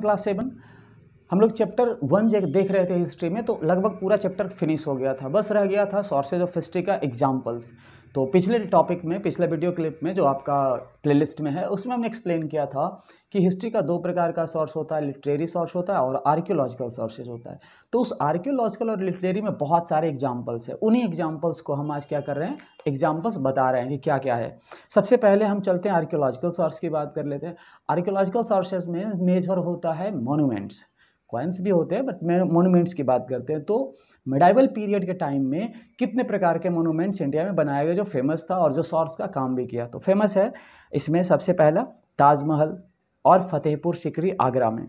In class seven हम लोग chapter one देख रहे थे हिस्ट्री में तो लगभग पूरा चैप्टर फिनिश हो गया था। बस रह गया था सोर्सेज ऑफ़ हिस्ट्री का एग्जाम्पल्स तो पिछले टॉपिक में, पिछले वीडियो क्लिप में जो आपका प्लेलिस्ट में है, उसमें हमने एक्सप्लेन किया था कि हिस्ट्री का दो प्रकार का सोर्स होता है लिटरेरी सोर्स होता है और आर्कियोलॉजिकल सोर्सेज होता है। तो उस आर्कियोलॉजिकल और लिटरेरी में बहुत सारे एग्जाम्पल्स हैं। उन्हीं एग्जाम्पल्स को हम आज क्या कर रहे हैं? एग्जाम्पल्स बता रहे हैं कि क्या क्या है। सबसे पहले हम चलते हैं आर्कियोलॉजिकल सोर्स की बात कर लेते हैं। आर्कियोलॉजिकल सोर्सेज में मेजर होता है मोनूमेंट्स कॉइन्स भी होते हैं बट मोनूमेंट्स की बात करते हैं तो मेडाइवल पीरियड के टाइम में कितने प्रकार के मोनूमेंट्स इंडिया में बनाए गए जो फ़ेमस था और जो सॉर्स का काम भी किया। तो फ़ेमस है इसमें सबसे पहला ताजमहल और फतेहपुर सिकरी आगरा में।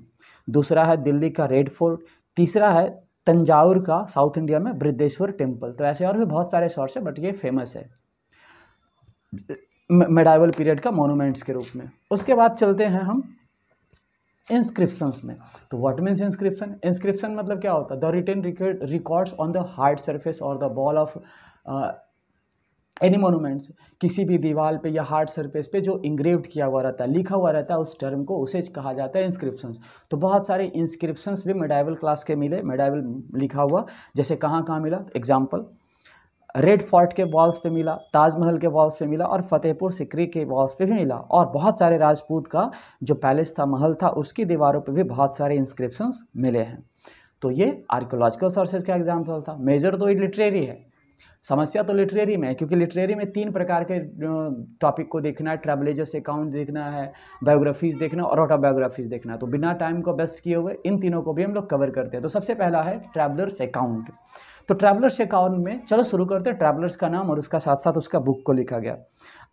दूसरा है दिल्ली का रेड फोर्ट तीसरा है तंजाउर का साउथ इंडिया में बृद्धेश्वर टेंपल तो ऐसे और भी बहुत सारे सॉर्स है बट ये फ़ेमस है। मेडाइवल पीरियड का मोनूमेंट्स के रूप में। उसके बाद चलते हैं हम इंस्क्रिप्शंस में। तो व्हाट मीन्स इंस्क्रिप्शन इंस्क्रिप्शन मतलब क्या होता है? The return records on the hard surface और the ball of any monuments किसी भी दीवार पे या हार्ड सरफेस पे जो इंग्रेव्ड किया हुआ रहता है, लिखा हुआ रहता है, उस टर्म को उसे कहा जाता है इंस्क्रिप्शंस तो बहुत सारे इंस्क्रिप्शंस भी मेडाइवल क्लास के मिले मेडाइवल लिखा हुआ, जैसे कहाँ कहाँ मिला? एग्ज़ाम्पल रेड फोर्ट के वॉल्स पे मिला ताजमहल के वॉल्स पे मिला और फतेहपुर सिकरी के वॉल्स पे भी मिला। और बहुत सारे राजपूत का जो पैलेस था, महल था, उसकी दीवारों पे भी बहुत सारे इंस्क्रिप्शंस मिले हैं। तो ये आर्कोलॉजिकल सोर्सेज का एग्ज़ाम्पल था। मेजर तो ये लिटरेरी है। समस्या तो लिटरेरी में है, क्योंकि लिटरेरी में तीन प्रकार के टॉपिक को देखना है। ट्रेवलेजर्स अकाउंट देखना है बायोग्राफीज देखना और ऑटोबायोग्राफीज देखना। तो बिना टाइम को बेस्ट किए हुए इन तीनों को भी हम लोग कवर करते हैं। तो सबसे पहला है ट्रैवलर्स अकाउंट तो ट्रैवलर्स अकाउंट में, चलो शुरू करते हैं ट्रैवलर्स का नाम और उसका साथ साथ उसका बुक को लिखा गया।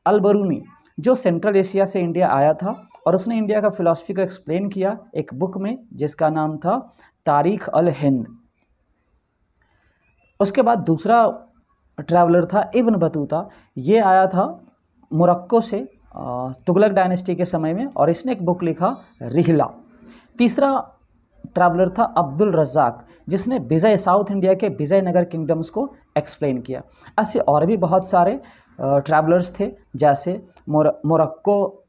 अलबरूनी, जो सेंट्रल एशिया से इंडिया आया था और उसने इंडिया का फिलॉसफी को एक्सप्लेन किया एक बुक में, जिसका नाम था तारीख अल हिंद। उसके बाद दूसरा ट्रैवलर था इब्न बतूता, ये आया था मोरक्को से तुगलक डायनेस्टी के समय में और इसने एक बुक लिखा रिहला। तीसरा ट्रैवलर था अब्दुल रज़ाक, जिसने विजय साउथ इंडिया के विजयनगर किंगडम्स को एक्सप्लेन किया। ऐसे और भी बहुत सारे ट्रैवलर्स थे, जैसे मोरक्को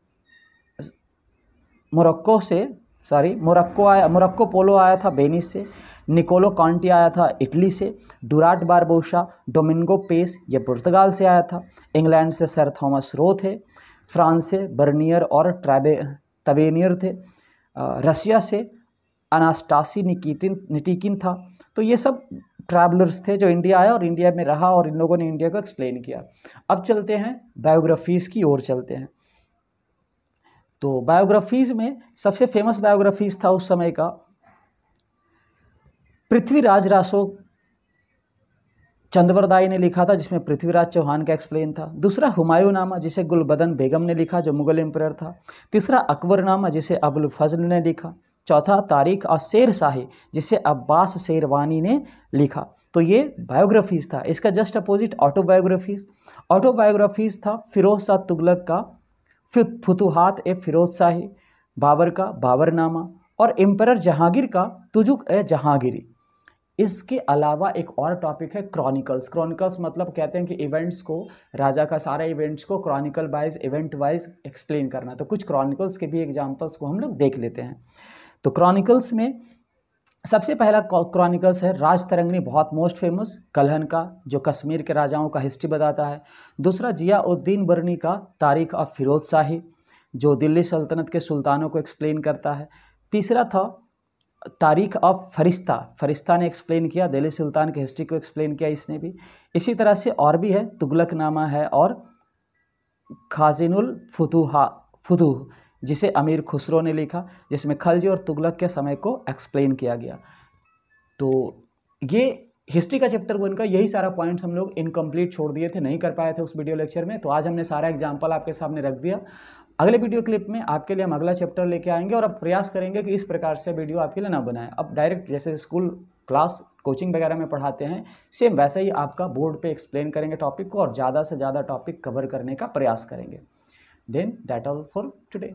मोरक्को से सॉरी मोरक्को आया, मोरक्को पोलो आया था बेनिस से, निकोलो कॉन्टी आया था इटली से, डुराट बारबोशा, डोमिंगो पेस, ये पुर्तगाल से आया था, इंग्लैंड से सर थॉमस रो थे, फ्रांस से बर्नियर और ट्रैबे तबेनियर थे रसिया से अनास्टासी निकितिन निटिकिन था। तो ये सब ट्रैवलर्स थे जो इंडिया आया और इंडिया में रहा और इन लोगों ने इंडिया को एक्सप्लेन किया। अब चलते हैं बायोग्राफीज़ की ओर चलते हैं। तो बायोग्राफीज़ में सबसे फ़ेमस बायोग्राफीज़ था उस समय का। पृथ्वीराज रासो चंद्रवरदाई ने लिखा था, जिसमें पृथ्वीराज चौहान का एक्सप्लेन था। दूसरा हुमायूं नामा जिसे गुलबदन बेगम ने लिखा, जो मुगल एम्पर था। तीसरा अकबर नामा जिसे अबुल फजल ने लिखा। चौथा तारीख और शेर शाही जिसे अब्बास शेरवानी ने लिखा। तो ये बायोग्राफीज़ था। इसका जस्ट अपोजिट ऑटोबायोग्राफीज़ ऑटोबायोग्राफीज़ था फिरोज शाह तुगलक का फुतुहात ए फिरोज शाही, बाबर का, बाबरनामा और एम्पर जहांगीर का, तुजुक ए जहांगीरी। इसके अलावा एक और टॉपिक है क्रॉनिकल्स क्रॉनिकल्स मतलब कहते हैं कि इवेंट्स को, राजा का सारे इवेंट्स को chronicle wise event wise explain करना। तो कुछ क्रॉनिकल्स के भी एग्जांपल्स को हम लोग देख लेते हैं। तो क्रॉनिकल्स में सबसे पहला क्रॉनिकल्स है, राज तरंगनी बहुत मोस्ट फ़ेमस कलहन का, जो कश्मीर के राजाओं का हिस्ट्री बताता है। दूसरा जिया उद्दीन बर्नी का, तारीख ऑफ़ फिरोज शाही, जो दिल्ली सल्तनत के सुल्तानों को एक्सप्लेन करता है। तीसरा था, तारीख ऑफ़ फरिश्ता फरिश्ता ने एक्सप्लेन किया, दिल्ली सुल्तान की हिस्ट्री को एक्सप्लेन किया इसने भी। इसी तरह से और भी है, तुगलक नामा है और खाजिनुल फुतूहा, फुतूह जिसे अमीर खुसरो ने लिखा, जिसमें खलजी और तुगलक के समय को एक्सप्लेन किया गया। तो ये हिस्ट्री का चैप्टर वन का यही सारा पॉइंट्स हम लोग इनकम्प्लीट छोड़ दिए थे, नहीं कर पाए थे उस वीडियो लेक्चर में। तो आज हमने सारा एग्ज़ाम्पल आपके सामने रख दिया। अगले वीडियो क्लिप में आपके लिए हम अगला चैप्टर लेके आएँगे और अब प्रयास करेंगे कि इस प्रकार से वीडियो आपके लिए ना बनाए। अब डायरेक्ट जैसे स्कूल क्लास कोचिंग वगैरह में पढ़ाते हैं सेम वैसे ही आपका बोर्ड पे एक्सप्लेन करेंगे टॉपिक को और ज़्यादा से ज़्यादा टॉपिक कवर करने का प्रयास करेंगे। Then that all for today